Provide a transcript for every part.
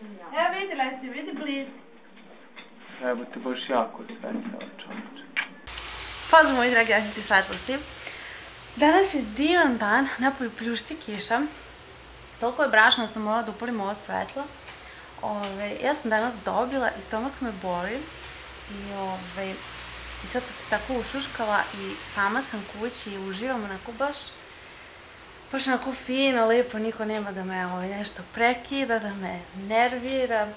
Evo vidjela si, vidi blizu. Evo te baš jako svetla čovječe. Pozdrav moji dragi ratnici svetlosti. Danas je divan dan, napolju pljušti kiša. Toliko je brašno da sam morala da upalim ovo svetlo. Ove, ja sam danas dobila i stomak me boli. I, ove, I sad sam se tako ušuškala i sama sam kući i uživam onako baš baš onako fino, lepo, niko nema da me ovaj, nešto prekida, da me nervira.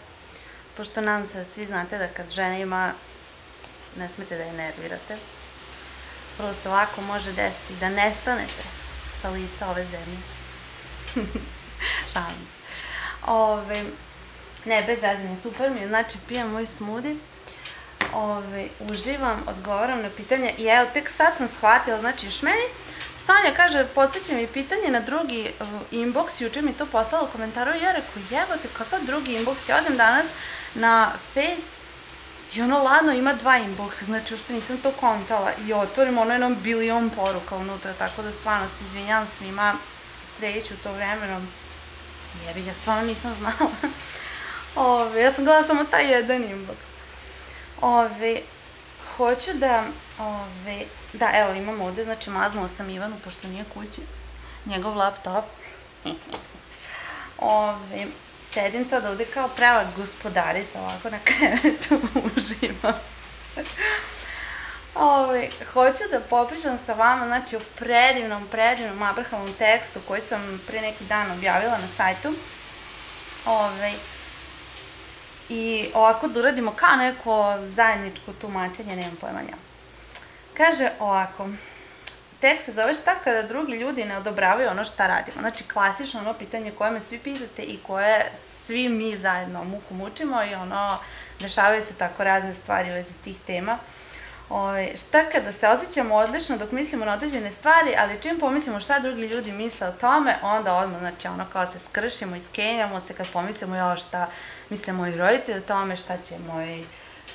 Pošto nam se svi znate da kad žena ima, ne smete da je nervirate. Vrlo se lako može desiti da nestanete sa lica ove zemlje. Šalim se. Ove, ne, bez zazine, super mi je. Znači, pijem moj smudi, ove, uživam, odgovaram na pitanje i evo, tek sad sam shvatila, znači, još meni Sonja kaže, postaće mi pitanje na drugi uh, inbox, juče mi to poslala u komentaru i ja rekao, jebote, kakav drugi inbox? Ja odem danas na Face i ono ladno ima dva inboxa, znači ušte nisam to kontala i otvorim ono jednom bilion poruka unutra, tako da stvarno se izvinjam svima sreću to vremenom. Jebi, ja stvarno nisam znala. Ove, ja sam gledala samo taj jedan inbox. Ove, hoću da, ove, da, evo imam ovde, znači maznula sam Ivanu, pošto nije kući, njegov laptop. ove, sedim sad ovde kao prava gospodarica, ovako na krevetu uživam. Ove, hoću da popričam sa vama, znači, o predivnom, predivnom Abrahamovom tekstu koji sam pre neki dan objavila na sajtu. Ove, I ovako da uradimo kao neko zajedničko tumačenje, nemam pojma njom. Kaže ovako, tekst se zove šta kada drugi ljudi ne odobravaju ono šta radimo. Znači, klasično ono pitanje koje me svi pitate i koje svi mi zajedno muku mučimo i ono, dešavaju se tako razne stvari u vezi tih tema. Ove, šta kada se osjećamo odlično dok mislimo na određene stvari, ali čim pomislimo šta drugi ljudi misle o tome, onda odmah, znači, ono kao se skršimo, iskenjamo se kad pomislimo ja šta misle moji roditelji o tome, šta će moji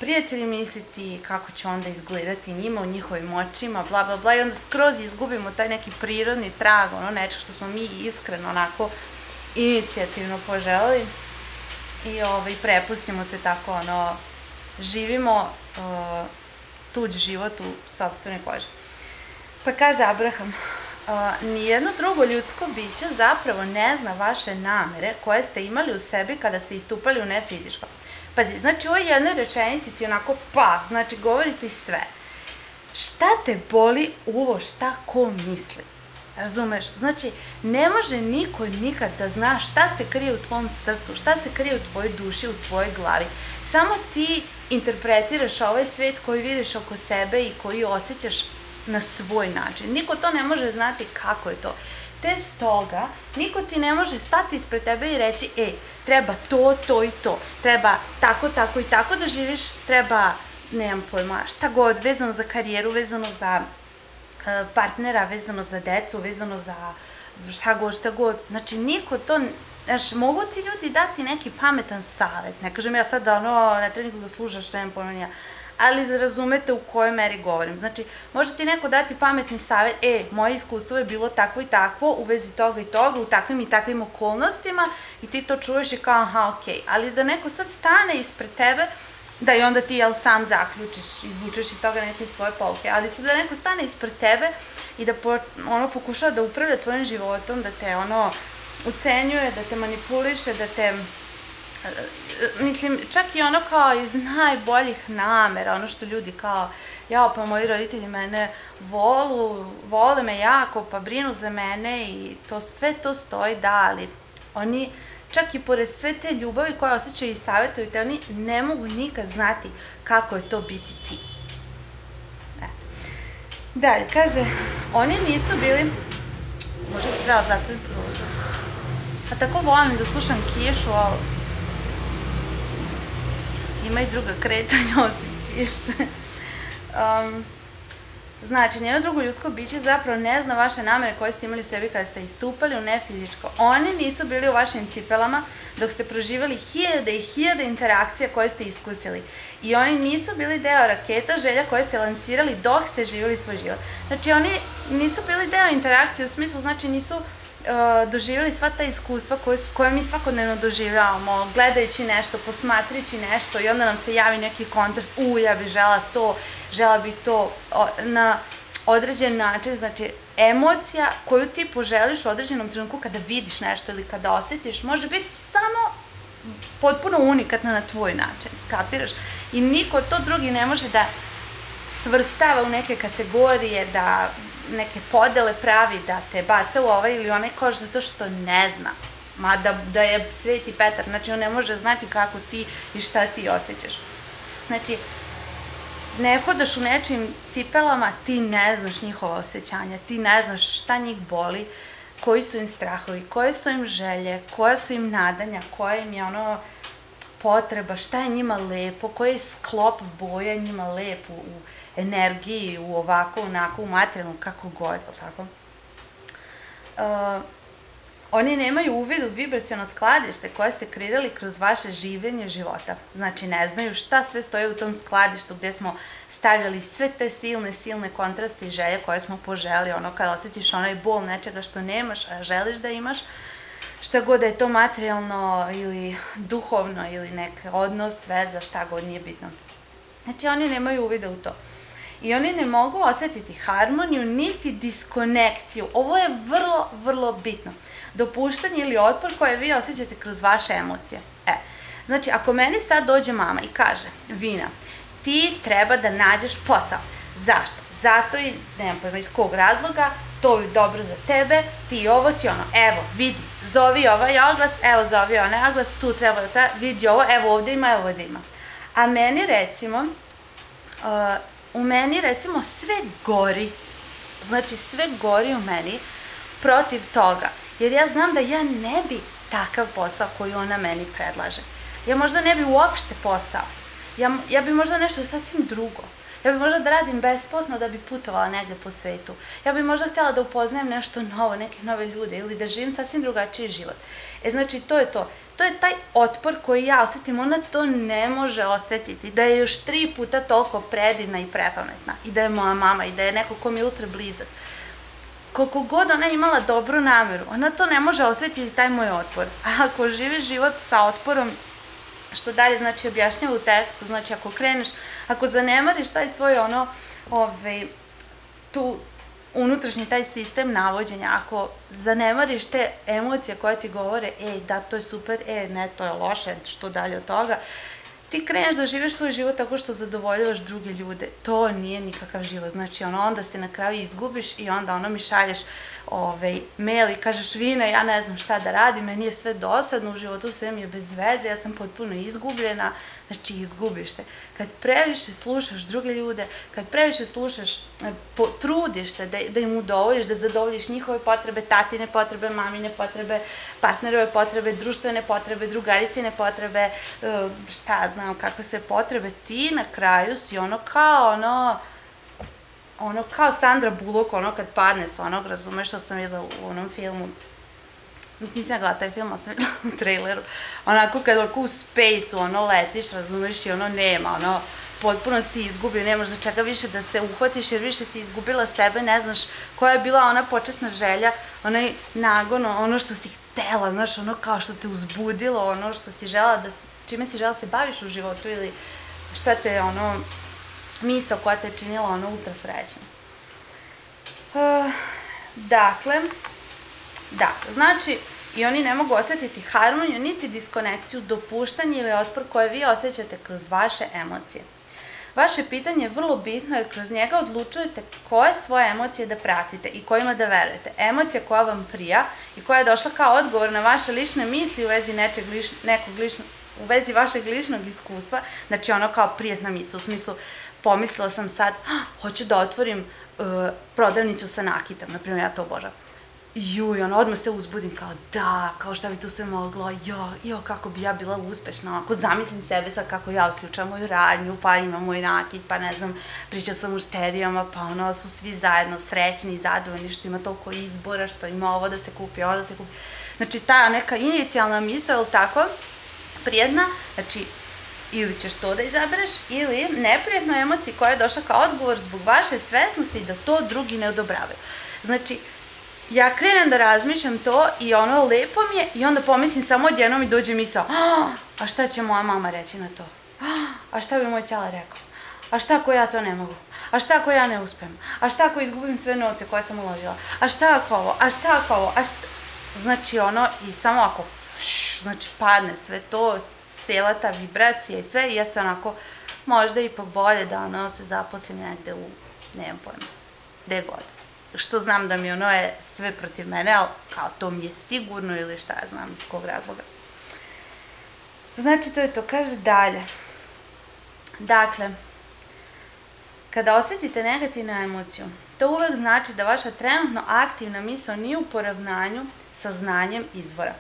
prijatelji misliti, kako će onda izgledati njima u njihovim očima, bla, bla, bla, i onda skroz izgubimo taj neki prirodni trag, ono nečeg što smo mi iskreno onako inicijativno poželeli i ovaj, prepustimo se tako, ono, živimo uh, tuđ život u sobstvenoj koži. Pa kaže Abraham, uh, nijedno drugo ljudsko biće zapravo ne zna vaše namere koje ste imali u sebi kada ste istupali u nefizičko. Pazi, znači ovoj jednoj rečenici ti onako pav, znači govori ti sve. Šta te boli uvo, šta ko misli? Razumeš? Znači, ne može niko nikad da zna šta se krije u tvom srcu, šta se krije u tvojoj duši, u tvojoj glavi. Samo ti interpretiraš ovaj svet koji vidiš oko sebe i koji osjećaš na svoj način. Niko to ne može znati kako je to. Te stoga, niko ti ne može stati ispred tebe i reći, e, treba to, to i to, treba tako, tako i tako da živiš, treba, nemam pojma, šta god, vezano za karijeru, vezano za e, partnera, vezano za decu, vezano za šta god, šta god. Znači, niko to, znaš, mogu ti ljudi dati neki pametan savet. Ne kažem ja sad da, ono, ne treba nikog da služaš, nemam pojma ja ali razumete u kojoj meri govorim. Znači, može ti neko dati pametni savet, e, moje iskustvo je bilo takvo i takvo u vezi toga i toga, u takvim i takvim okolnostima i ti to čuješ i kao, aha, okej. Okay. Ali da neko sad stane ispred tebe, da i onda ti, jel, sam zaključiš, izvučeš iz toga neke svoje pouke, ali sad da neko stane ispred tebe i da po, ono pokušava da upravlja tvojim životom, da te ono ucenjuje, da te manipuliše, da te mislim, čak i ono kao iz najboljih namera, ono što ljudi kao, ja pa moji roditelji mene volu, vole me jako, pa brinu za mene i to sve to stoji, da, ali oni čak i pored sve te ljubavi koje osjećaju i savjetuju te, oni ne mogu nikad znati kako je to biti ti. Eto. Dalje, kaže, oni nisu bili, možda se treba zatvoriti pružu. A tako volim da slušam kišu, ali ima i druga kretanja osim kiše. Um, Znači, njeno drugo ljudsko biće zapravo ne zna vaše namere koje ste imali u sebi kada ste istupali u nefizičko. Oni nisu bili u vašim cipelama dok ste proživali hiljade i hiljade interakcija koje ste iskusili. I oni nisu bili deo raketa želja koje ste lansirali dok ste živjeli svoj život. Znači, oni nisu bili deo interakcije u smislu, znači nisu uh, doživjeli sva ta iskustva koje, koje mi svakodnevno doživljavamo, gledajući nešto, posmatrići nešto i onda nam se javi neki kontrast, u, ja bih žela to, žela bi to, o, na određen način, znači emocija koju ti poželiš u određenom trenutku kada vidiš nešto ili kada osjetiš, može biti samo potpuno unikatna na tvoj način, kapiraš? I niko to drugi ne može da svrstava u neke kategorije, da neke podele pravi, da te baca u ovaj ili onaj koš zato što ne zna. Ma da, da je Sveti Petar, znači on ne može znati kako ti i šta ti osjećaš. Znači, ne hodaš u nečim cipelama, ti ne znaš njihova osjećanja, ti ne znaš šta njih boli, koji su im strahovi, koje su im želje, koja su im nadanja, koja im je ono potreba, šta je njima lepo, koji je sklop boja njima lepo u energiji, u ovako, onako, u materijalnom, kako god, tako? Uh, oni nemaju uvid u vibracijono skladište koje ste kreirali kroz vaše življenje života. Znači, ne znaju šta sve stoje u tom skladištu gde smo stavljali sve te silne, silne kontraste i želje koje smo poželi, ono kada osjetiš onaj bol nečega što nemaš, a želiš da imaš, šta god da je to materijalno ili duhovno ili nek odnos, veza, šta god nije bitno. Znači, oni nemaju uvida u to. I oni ne mogu osetiti harmoniju niti diskonekciju. Ovo je vrlo, vrlo bitno. Dopuštanje ili otpor koje vi osjećate kroz vaše emocije. E, znači, ako meni sad dođe mama i kaže, Vina, ti treba da nađeš posao. Zašto? Zato i, nemam pojma iz kog razloga, to je dobro za tebe, ti ovo, ti ono, evo, vidi, zovi ovaj oglas, evo zovi onaj oglas, tu treba da ta, vidi ovo, evo ovde ima, evo ovde ima. A meni recimo, uh, u meni recimo sve gori, znači sve gori u meni protiv toga, jer ja znam da ja ne bi takav posao koji ona meni predlaže. Ja možda ne bi uopšte posao, ja, ja bi možda nešto sasvim drugo. Ja bih možda da radim besplatno da bi putovala negde po svetu. Ja bih možda htjela da upoznajem nešto novo, neke nove ljude ili da živim sasvim drugačiji život. E znači to je to. To je taj otpor koji ja osetim, ona to ne može osetiti. Da je još tri puta toliko predivna i prepametna. I da je moja mama i da je neko ko mi je ultra blizak. Koliko god ona imala dobru nameru, ona to ne može osetiti taj moj otpor. A ako živi život sa otporom, što dalje znači objašnjava u tekstu, znači ako kreneš, ako zanemariš taj svoj ono, ovaj, tu unutrašnji taj sistem navođenja, ako zanemariš te emocije koje ti govore, ej, da, to je super, e, ne, to je loše, što dalje od toga, ti kreneš da živiš svoj život tako što zadovoljavaš druge ljude. To nije nikakav život. Znači, ono, onda se na kraju izgubiš i onda ono mi šalješ ovaj, mail i kažeš Vina, ja ne znam šta da radim, meni je sve dosadno, u životu sve mi je bez veze, ja sam potpuno izgubljena, znači izgubiš se. Kad previše slušaš druge ljude, kad previše slušaš, e, trudiš se da, da im udovoljiš, da zadovoljiš njihove potrebe, tatine potrebe, mamine potrebe, partnerove potrebe, društvene potrebe, drugaricine potrebe, e, šta kakve sve potrebe, ti na kraju si ono kao ono, ono kao Sandra Bullock, ono kad padne s onog, razumeš što sam videla u onom filmu, mislim nisam gledala taj film, ali sam videla u traileru, onako kad onako u space-u ono letiš, razumeš i ono nema, ono potpuno si izgubio, nemaš za čega više da se uhvatiš jer više si izgubila sebe, ne znaš koja je bila ona početna želja, onaj nagon, ono što si htela, znaš, ono kao što te uzbudilo, ono što si žela da, čime si žela da se baviš u životu ili šta te ono misao koja te činila ono ultra srećno. Uh, dakle, da, znači, i oni ne mogu osetiti harmoniju, niti diskonekciju, dopuštanje ili otpor koje vi osjećate kroz vaše emocije. Vaše pitanje je vrlo bitno jer kroz njega odlučujete koje svoje emocije da pratite i kojima da verujete. Emocija koja vam prija i koja je došla kao odgovor na vaše lične misli u vezi nečeg liš, nekog ličnog u vezi vašeg ličnog iskustva, znači ono kao prijetna misla, u smislu pomislila sam sad, ah, hoću da otvorim uh, prodavnicu sa nakitom, na primjer ja to obožavam. Ju, i ono, odmah se uzbudim kao da, kao šta bi tu sve moglo, jo, jo, kako bi ja bila uspešna, ako zamislim sebe sad kako ja uključam moju radnju, pa imam moj nakit, pa ne znam, priča sa mušterijama, pa ono, su svi zajedno srećni i zadovoljni što ima toliko izbora, što ima ovo da se kupi, ovo da se kupi. Znači, ta neka inicijalna misla, je li tako, prijedna, znači, ili ćeš to da izabereš, ili neprijetno emociji koja je došla kao odgovor zbog vaše svesnosti da to drugi ne odobravaju. Znači, ja krenem da razmišljam to i ono lepo mi je i onda pomislim samo odjednom mi dođe misao, "Ah, a šta će moja mama reći na to? "Ah, A šta bi moj ćala rekao? A šta ako ja to ne mogu? A šta ako ja ne uspem? A šta ako izgubim sve novce koje sam uložila? A šta ako ovo? A šta ako ovo? A šta... Znači ono, i samo ako, znači padne sve to, cela ta vibracija i sve, i ja sam onako, možda ipak bolje da ono se zaposlim negde u, nemam pojma, gde god. Što znam da mi ono je sve protiv mene, ali kao to mi je sigurno ili šta ja znam iz kog razloga. Znači, to je to. Kaže dalje. Dakle, kada osetite negativnu emociju, to uvek znači da vaša trenutno aktivna misao nije u poravnanju sa znanjem izvora.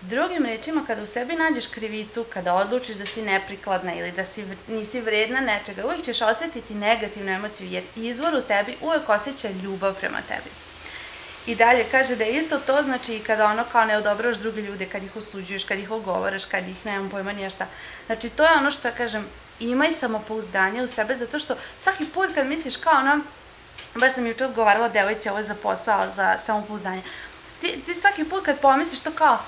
Drugim rečima, kada u sebi nađeš krivicu, kada odlučiš da si neprikladna ili da si, nisi vredna nečega, uvek ćeš osetiti negativnu emociju, jer izvor u tebi uvek osjeća ljubav prema tebi. I dalje kaže da je isto to znači i kada ono kao ne odobravaš druge ljude, kad ih osuđuješ, kad ih ogovaraš, kad ih nemam pojma nije šta. Znači to je ono što kažem, imaj samopouzdanje u sebe zato što svaki put kad misliš kao ono, baš sam juče odgovarala devojci ovo je za posao, za samopouzdanje. Ti, ti svaki put kad pomisliš to kao,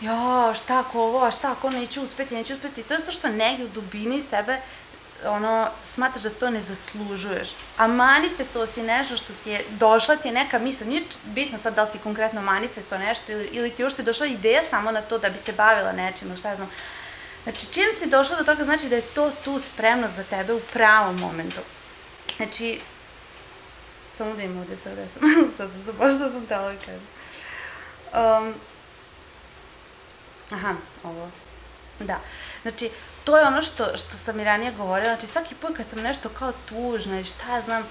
jo, šta ako ovo, a šta ako neću uspeti, neću uspeti, to je zato što negdje u dubini sebe ono, smatraš da to ne zaslužuješ. A manifestovao si nešto što ti je, došla ti je neka misla, nije bitno sad da li si konkretno manifestovao nešto ili, ili ti uopšte došla ideja samo na to da bi se bavila nečim, šta ja znam. Znači, čim si došla do toga, znači da je to tu spremno za tebe u pravom momentu. Znači, samo da im ovde sad, ja sam, sad sam da sam tela da kažem. Um, aha, ovo. Da. Znači, to je ono što, što sam i ranije govorila, znači svaki put kad sam nešto kao tužna i šta ja znam,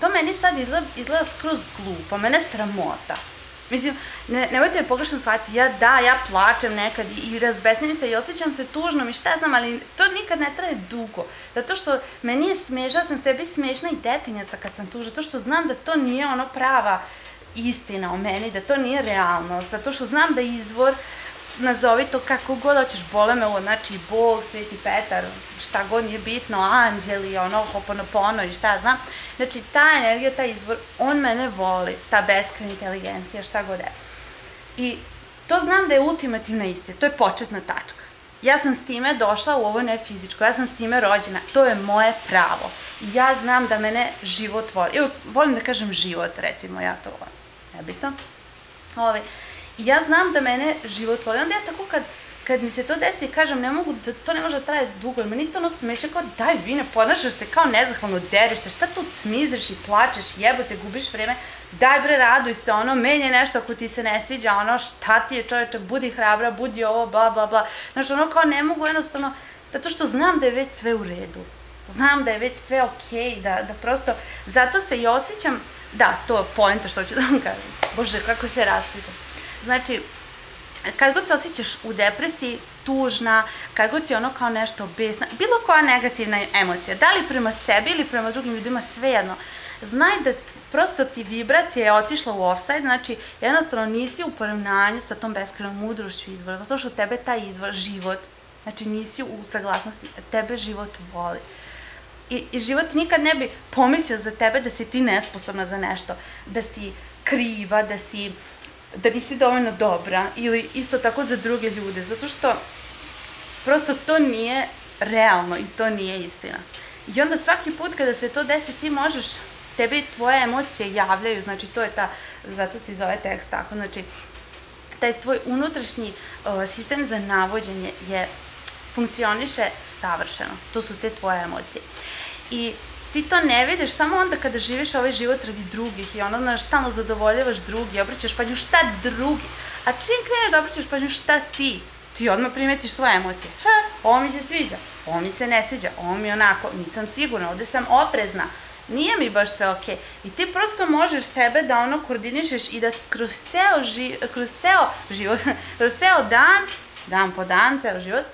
to meni sad izgleda, izgleda skroz glupo, mene sramota. Mislim, ne, nemojte me pogrešno shvatiti, ja da, ja plačem nekad i, i razbesnim se i osjećam se tužnom i šta znam, ali to nikad ne traje dugo. Zato što meni je smešna, sam sebi smešna i detinjasta kad sam tužna, zato što znam da to nije ono prava istina o meni, da to nije realnost, zato što znam da izvor nazovi to kako god hoćeš, bole me ovo, znači Bog, Sveti Petar, šta god nije bitno, anđeli, ono, hoponopono i šta znam. Znači, ta energija, taj izvor, on mene voli, ta beskrena inteligencija, šta god je. I to znam da je ultimativna istina, to je početna tačka. Ja sam s time došla u ovo ne fizičko, ja sam s time rođena, to je moje pravo. I ja znam da mene život voli. Evo, volim da kažem život, recimo, ja to volim. Nebitno. Ove, ovaj, I ja znam da mene život voli. Onda ja tako kad, kad mi se to desi, kažem, ne mogu, da, to ne može da traje dugo, jer meni to ono smešno kao, daj vine, ponašaš se kao nezahvalno, deriš te, šta tu cmizdriš i plačeš, jebote, gubiš vreme, daj bre, raduj se, ono, menje nešto ako ti se ne sviđa, ono, šta ti je čoveče, budi hrabra, budi ovo, bla, bla, bla. Znaš, ono, kao ne mogu jednostavno, zato što znam da je već sve u redu. Znam da je već sve okej, okay, da, da prosto, zato se i osjećam, da, to je poenta što ću da vam kažem. Bože, kako se raspričam. Znači, kad god se osjećaš u depresiji, tužna, kad god si ono kao nešto besna, bilo koja negativna emocija, da li prema sebi ili prema drugim ljudima, svejedno, znaj da prosto ti vibracija je otišla u offside, znači jednostavno nisi u poravnanju sa tom beskrenom mudrošću izvora, zato što tebe taj izvor, život, znači nisi u saglasnosti, tebe život voli. I, I život nikad ne bi pomislio za tebe da si ti nesposobna za nešto, da si kriva, da si da nisi dovoljno dobra ili isto tako za druge ljude, zato što prosto to nije realno i to nije istina. I onda svaki put kada se to desi ti možeš, tebi tvoje emocije javljaju, znači to je ta, zato se i zove tekst tako, znači taj tvoj unutrašnji uh, sistem za navođenje je funkcioniše savršeno. To su te tvoje emocije. I ti to ne vidiš samo onda kada živiš ovaj život radi drugih i ono, znaš, stalno zadovoljavaš drugi, obraćaš pažnju šta drugi. A čim kreneš da obraćaš pažnju šta ti, ti odmah primetiš svoje emocije. Ha, ovo mi se sviđa, ovo mi se ne sviđa, ovo mi onako, nisam sigurna, ovde sam oprezna, nije mi baš sve okej. Okay. I ti prosto možeš sebe da ono koordinišeš i da kroz ceo, ži, kroz ceo život, kroz ceo dan, dan po dan, ceo život,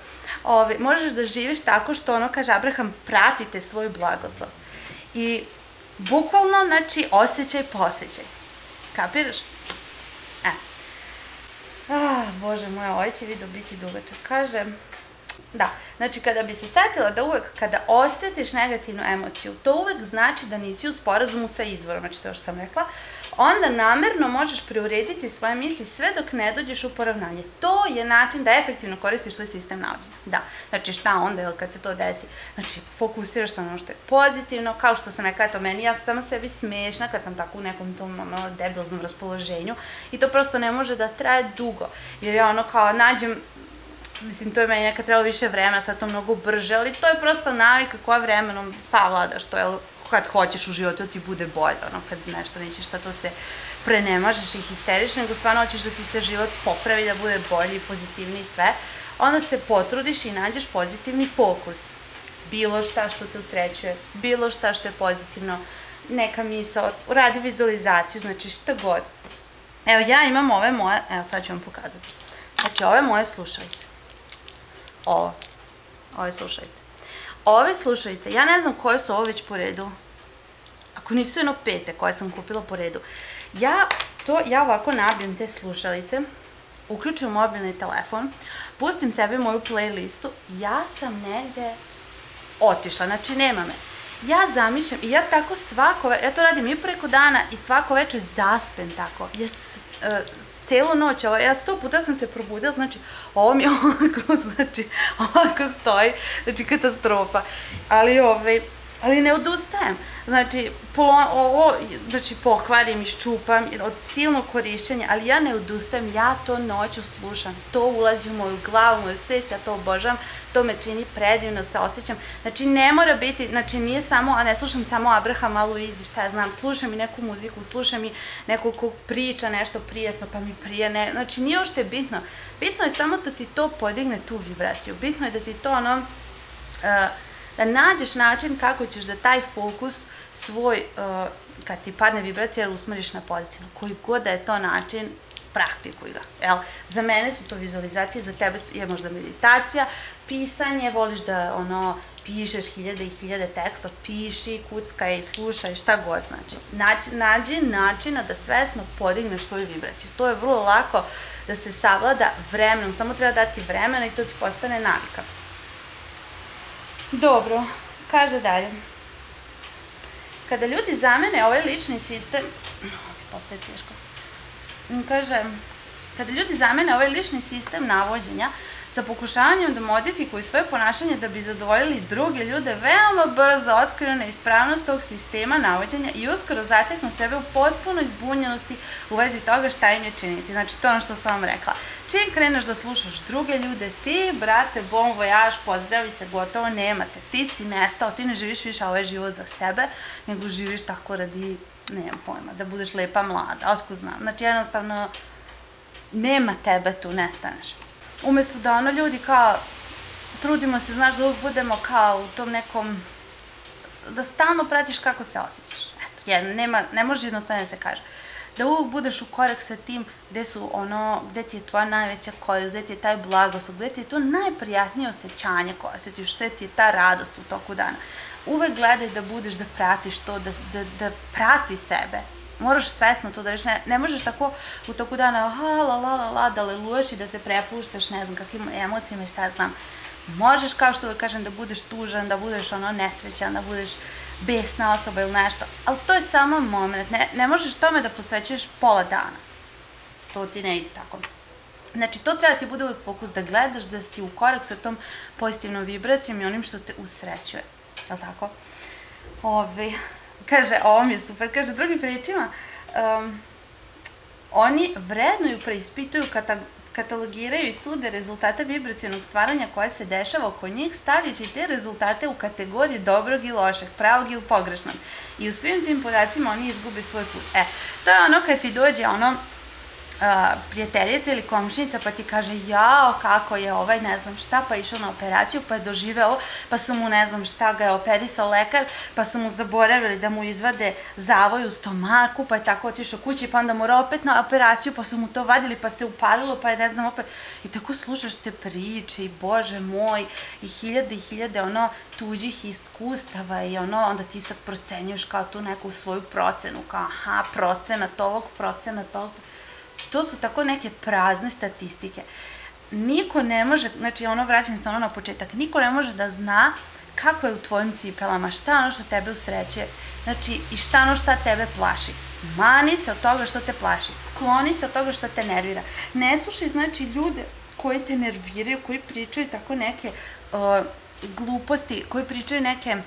ove, možeš da živiš tako što ono, kaže Abraham, pratite svoj blagoslov. I bukvalno, znači, osjećaj po osjećaj. Kapiraš? E. Ah, bože moj, ovaj će video biti dugačak. Kaže, da, znači kada bi se setila da uvek kada osetiš negativnu emociju, to uvek znači da nisi u sporazumu sa izvorom, znači to što sam rekla, onda namerno možeš preurediti svoje misli sve dok ne dođeš u poravnanje. To je način da efektivno koristiš svoj sistem navođenja. Da, znači šta onda, jel, kad se to desi? Znači, fokusiraš se na ono što je pozitivno, kao što sam rekla, eto, meni, ja sam sama sebi smešna kad sam tako u nekom tom, ono, debilznom raspoloženju i to prosto ne može da traje dugo, jer ja ono kao nađem mislim, to je meni nekad trebalo više vremena, sad to mnogo brže, ali to je prosto navika koja vremenom savladaš, to je kad hoćeš u životu ti bude bolje, ono, kad nešto nećeš šta to se prenemažeš i histeriš, nego stvarno hoćeš da ti se život popravi, da bude bolji pozitivniji i sve, onda se potrudiš i nađeš pozitivni fokus. Bilo šta što te usrećuje, bilo šta što je pozitivno, neka misla, radi vizualizaciju, znači šta god. Evo, ja imam ove moje, evo sad ću vam pokazati. Znači, ove moje slušalice. Ovo. Ove slušalice. Ove slušalice, ja ne znam koje su ovo već po redu. Ako nisu jedno pete koje sam kupila po redu. Ja to, ja ovako nabijem te slušalice, uključim mobilni telefon, pustim sebe moju playlistu, ja sam negde otišla, znači nema me. Ja zamišljam i ja tako svako, ja to radim i preko dana i svako veče zaspem tako. Ja celu noć, ovo, ja sto puta sam se probudila, znači, ovo mi ovako, znači, ovako stoji, znači, katastrofa. Ali, ovaj, ali ne odustajem. Znači, polo, ovo, znači, pokvarim, iščupam od silnog korišćenja, ali ja ne odustajem, ja to noću slušam, to ulazi u moju glavu, u moju svest, ja to obožavam, to me čini predivno, se osjećam. Znači, ne mora biti, znači, nije samo, a ne slušam samo Abrahama Luizi, šta ja znam, slušam i neku muziku, slušam i nekog ko priča nešto prijetno, pa mi prije ne, znači, nije ošte bitno. Bitno je samo da ti to podigne tu vibraciju, bitno je da ti to, ono, uh, da nađeš način kako ćeš da taj fokus svoj, uh, kad ti padne vibracija, usmeriš na pozitivno. Koji god da je to način, praktikuj ga. Jel? Za mene su to vizualizacije, za tebe su, je možda meditacija, pisanje, voliš da ono, pišeš hiljade i hiljade teksta, piši, kuckaj, slušaj, šta god znači. Nađi, nađi načina da svesno podigneš svoju vibraciju. To je vrlo lako da se savlada vremenom, samo treba dati vremena i to ti postane navika. Dobro, kaže dalje. Kada ljudi zamene ovaj lični sistem, postaje teško, kaže, kada ljudi zamene ovaj lični sistem navođenja sa pokušavanjem da modifikuju svoje ponašanje da bi zadovoljili druge ljude, veoma brzo otkriju neispravnost tog sistema navođenja i uskoro zateknu sebe u potpunoj zbunjenosti u vezi toga šta im je činiti. Znači, to je ono što sam vam rekla. Čim kreneš da slušaš druge ljude, ti, brate, bon vojaž, pozdravi se, gotovo nemate. Ti si nestao, ti ne živiš više ovaj život za sebe, nego živiš tako radi, nemam pojma, da budeš lepa mlada, otkud znam. Znači, jednostavno, nema tebe tu, nestaneš umesto da ono ljudi kao, trudimo se, znaš, da uvijek budemo kao u tom nekom, da stalno pratiš kako se osjećaš. Eto, jedan, nema, ne može jednostavno da se kaže. Da uvijek budeš u korak sa tim gde su ono, gde ti je tvoja najveća korist, gde ti je taj blagoslov, gde ti je to najprijatnije osjećanje koje osjetiš, gde ti je ta radost u toku dana. Uvek gledaj da budeš, da pratiš to, da, da, da prati sebe, moraš svesno to da reš, ne, ne možeš tako u toku dana ha, la, la, la, la, da leluješ i da se prepuštaš, ne znam, kakvim emocijama i šta ja znam. Možeš, kao što kažem, da budeš tužan, da budeš ono nesrećan, da budeš besna osoba ili nešto, ali to je samo moment, ne, ne možeš tome da posvećuješ pola dana. To ti ne ide tako. Znači, to treba ti bude uvijek fokus da gledaš, da si u korak sa tom pozitivnom vibracijom i onim što te usrećuje. Je li tako? Ove, kaže, ovo mi je super, kaže, drugim pričima, um, oni vrednuju, preispituju, kata, katalogiraju i sude rezultate vibracijonog stvaranja koje se dešava oko njih, stavljajući te rezultate u kategorije dobrog i lošeg, pravog ili pogrešnog. I u svim tim podacima oni izgube svoj put. E, to je ono kad ti dođe ono, prijateljica ili komšinica pa ti kaže jao kako je ovaj ne znam šta pa išao na operaciju pa je doživeo pa su mu ne znam šta ga je operisao lekar pa su mu zaboravili da mu izvade zavoj u stomaku pa je tako otišao kući pa onda mora opet na operaciju pa su mu to vadili pa se upalilo pa je ne znam opet. I tako slušaš te priče i bože moj i hiljade i hiljade ono tuđih iskustava i ono onda ti sad procenjuješ kao tu neku svoju procenu kao aha procenat ovog procenat ovog to su tako neke prazne statistike. Niko ne može, znači ono vraćam se ono na početak, niko ne može da zna kako je u tvojim cipelama, šta ono što tebe usrećuje, znači i šta ono šta tebe plaši. Mani se od toga što te plaši, skloni se od toga što te nervira. Ne slušaj, znači, ljude koji te nerviraju, koji pričaju tako neke uh, gluposti, koji pričaju neke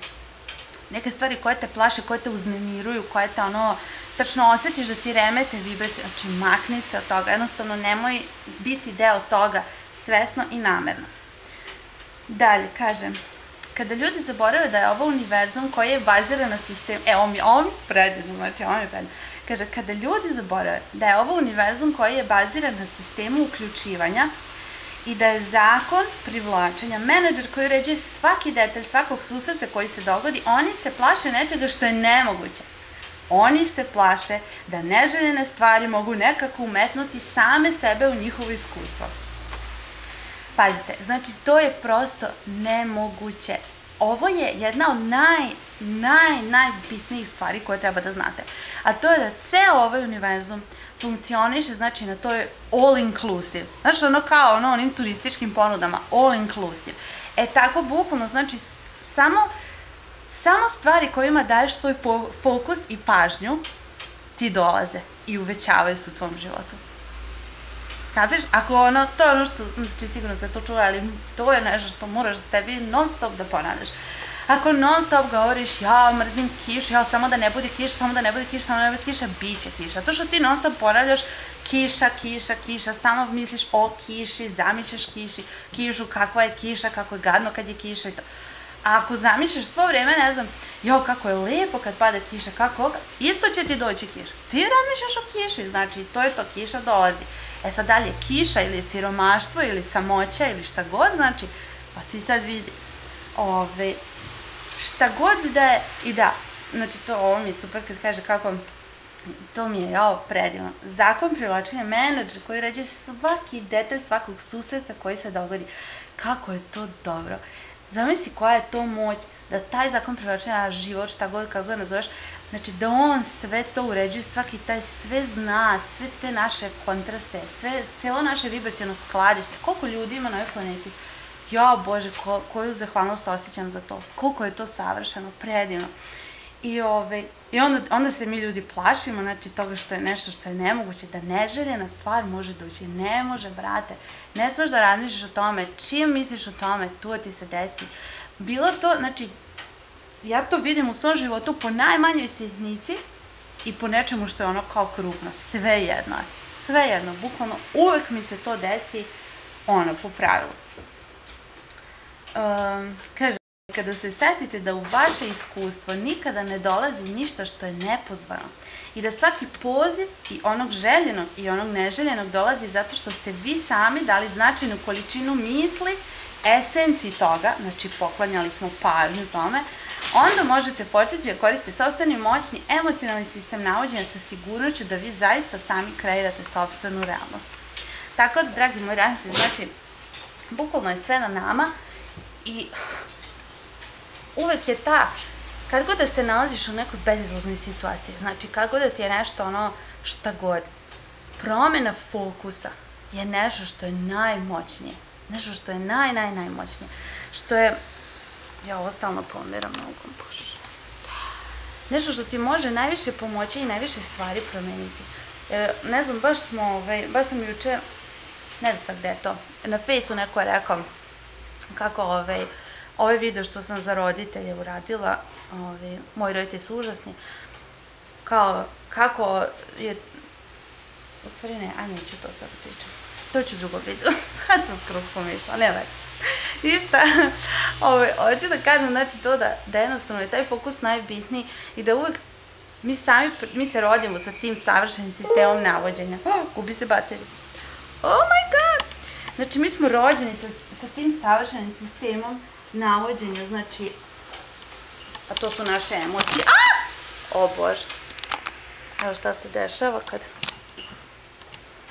neke stvari koje te plaše, koje te uznemiruju, koje te ono, tačno osetiš da ti remete vibraciju, znači makni se od toga, jednostavno nemoj biti deo toga svesno i namerno. Dalje, kažem, kada ljudi zaborave da je ovo univerzum koji je baziran na sistem, e, on mi, on predivno, znači on je predivno. Kaže, kada ljudi zaborave da je ovo univerzum koji je baziran na sistemu uključivanja i da je zakon privlačenja menadžer koji uređuje svaki detalj svakog susreta koji se dogodi, oni se plaše nečega što je nemoguće. Oni se plaše da neželjene stvari mogu nekako umetnuti same sebe u njihovo iskustvo. Pazite, znači to je prosto nemoguće. Ovo je jedna od naj, naj, najbitnijih stvari koje treba da znate. A to je da ceo ovaj univerzum funkcioniše, znači na to je all inclusive. Znači ono kao ono onim turističkim ponudama, all inclusive. E tako bukvalno, znači samo, samo stvari kojima daješ svoj fokus i pažnju ti dolaze i uvećavaju se u tvom životu. Kapiraš? Ako ono, to je ono što, znači sigurno ste to čuli, ali to je nešto što moraš za tebi non stop da ponavljaš. Ako non stop govoriš, ja mrzim kišu, ja samo da ne bude kiša, samo da ne bude kiša, samo da ne bude kiša, bit će kiša. To što ti non stop ponavljaš kiša, kiša, kiša, stalno misliš o kiši, zamišljaš kiši, kišu, kakva je kiša, kako je gadno kad je kiša i to. A ako zamišljaš svo vreme, ne znam, jo, kako je lepo kad pada kiša, kako, isto će ti doći kiša. Ti razmišljaš o kiši, znači, to je to, kiša dolazi. E sad dalje, kiša ili siromaštvo ili samoća ili šta god, znači, pa ti sad vidi, ove, šta god da je, i da, znači to, ovo mi je super kad kaže kako, to mi je, jao, predivno. Zakon privlačenja menadžer koji ređe svaki detalj svakog susreta koji se dogodi. Kako je to dobro. Zamisli koja je to moć da taj zakon privlačenja život, šta god, kako ga nazoveš, znači da on sve to uređuje, svaki taj sve zna, sve te naše kontraste, sve, celo naše vibracijono skladište, koliko ljudi ima na ovoj planeti, ja Bože, ko, koju zahvalnost osjećam za to, koliko je to savršeno, predivno. I, ove, I onda, onda se mi ljudi plašimo, znači, toga što je nešto što je nemoguće, da neželjena stvar može doći. Ne može, brate. Ne smeš da razmišljaš o tome. Čim misliš o tome, tu ti se desi. Bilo to, znači, ja to vidim u svom životu po najmanjoj sitnici i po nečemu što je ono kao krupno. Sve jedno je. Sve jedno. Bukvalno uvek mi se to desi ono, po pravilu. Um, kaže, kada se setite da u vaše iskustvo nikada ne dolazi ništa što je nepozvano i da svaki poziv i onog željenog i onog neželjenog dolazi zato što ste vi sami dali značajnu količinu misli, esenciji toga, znači poklanjali smo pažnju tome, onda možete početi da koriste sobstveni moćni emocionalni sistem navođenja sa sigurnoću da vi zaista sami kreirate sobstvenu realnost. Tako da, dragi moji radnici, znači, bukvalno je sve na nama i uvek je ta, kad god da se nalaziš u nekoj bezizlaznoj situaciji, znači kad god da ti je nešto ono šta god, promena fokusa je nešto što je najmoćnije, nešto što je naj, naj, najmoćnije, što je, ja ovo stalno pomeram nogom, bože, nešto što ti može najviše pomoći i najviše stvari promeniti. Jer, ne znam, baš smo, ovaj, baš sam juče, ne znam sad gde je to, na fejsu neko je rekao kako ovaj, ovaj video što sam za roditelje uradila, ovaj, moji roditelji su užasni, kao kako je, u stvari ne, a neću to sad pričam. To ću drugo video, sad sam skroz pomišala, ne veze. Ništa, Ove, hoću da kažem, znači to da, da jednostavno je taj fokus najbitniji i da uvek mi sami, mi se rodimo sa tim savršenim sistemom navođenja. Gubi se baterija. Oh my god! Znači, mi smo rođeni sa, sa tim savršenim sistemom navođenja, znači, a to su naše emocije. A! O Bože. Evo šta se dešava kad...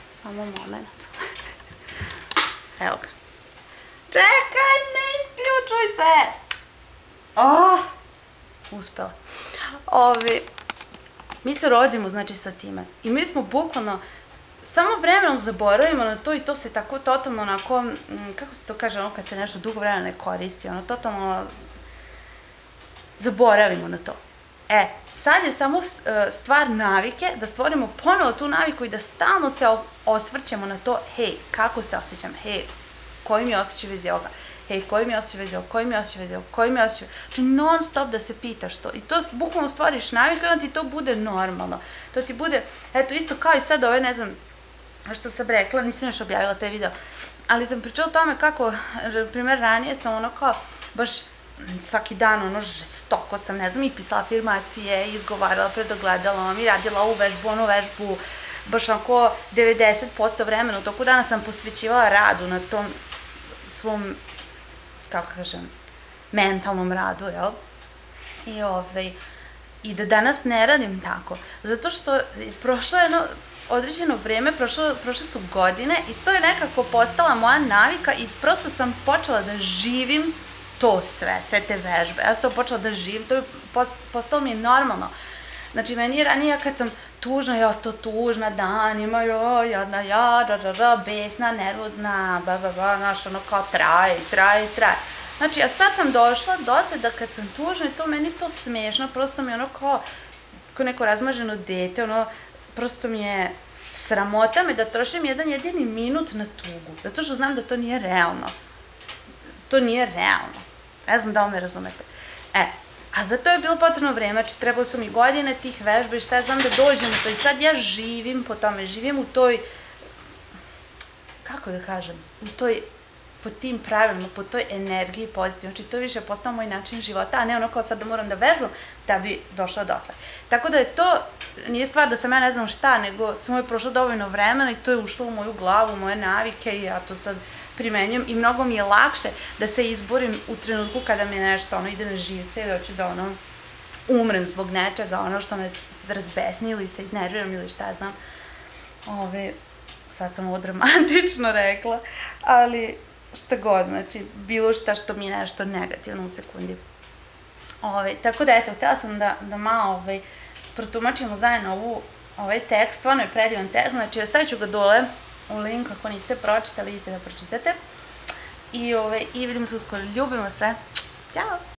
Samo moment. Evo ga. Čekaj, ne isključuj se! Oh, uspela. Ovi, mi se rodimo, znači, sa time. I mi smo bukvalno samo vremenom zaboravimo na to i to se tako totalno onako, kako se to kaže, ono kad se nešto dugo vremena ne koristi, ono totalno zaboravimo na to. E, sad je samo e, stvar navike da stvorimo ponovo tu naviku i da stalno se osvrćemo na to, hej, kako se osjećam, hej, koji mi je osjećaj vezi ovoga, hej, koji mi je osjećaj vezi ovoga, koji mi je osjećaj vezi ovoga, koji mi je osjećaj Znači, non stop da se pitaš to. I to bukvalno stvoriš naviku i onda ti to bude normalno. To ti bude, eto, isto kao i sad ove, ne znam, što sam rekla, nisam još objavila te video, ali sam pričala o tome kako, primjer, ranije sam ono kao, baš svaki dan ono žestoko sam, ne znam, i pisala afirmacije, izgovarala pred ogledalom, i radila ovu vežbu, onu vežbu, baš onako 90% vremena u toku dana sam posvećivala radu na tom svom, kako kažem, mentalnom radu, jel? I ovaj, i da danas ne radim tako, zato što prošlo je jedno određeno vreme, prošlo, prošle su godine i to je nekako postala moja navika i prosto sam počela da živim to sve, sve te vežbe. Ja sam to počela da živim, to je postalo mi je normalno. Znači, meni je ranije kad sam tužna, ja to tužna danima, jo, jadna, ja, ra, ra, ra, besna, nervozna, ba, ba, ba, znaš, ono kao traje, traje, traje. Znači, a sad sam došla dotle da kad sam tužna i to meni to smešno, prosto mi ono kao, kao neko razmaženo dete, ono, prosto mi je sramota me da trošim jedan jedini minut na tugu, zato što znam da to nije realno. To nije realno. Ne znam da li me razumete. E, a za to je bilo potrebno vreme, znači trebalo su mi godine tih vežba i šta ja znam da dođem u to i sad ja živim po tome, živim u toj, kako da kažem, u toj po tim pravilima, po toj energiji pozitivno. Znači, to je više postao moj način života, a ne ono kao sad da moram da vežbam da bi došla dotle. Tako da je to, nije stvar da sam ja ne znam šta, nego samo je prošlo dovoljno vremena i to je ušlo u moju glavu, u moje navike i ja to sad primenjujem i mnogo mi je lakše da se izborim u trenutku kada mi nešto ono ide na živce i hoću da ono umrem zbog nečega, ono što me razbesni ili se iznerviram ili šta znam. Ove, sad sam ovo dramatično rekla, ali šta god, znači bilo šta što mi je nešto negativno u sekundi. Ove, tako da eto, htela sam da, da malo ovaj, protumačimo zajedno ovu, ovaj tekst, stvarno je predivan tekst, znači ostavit ću ga dole u link ako niste pročitali, idite da pročitate. I, ovaj, i vidimo se uskoro, ljubimo sve. Ćao!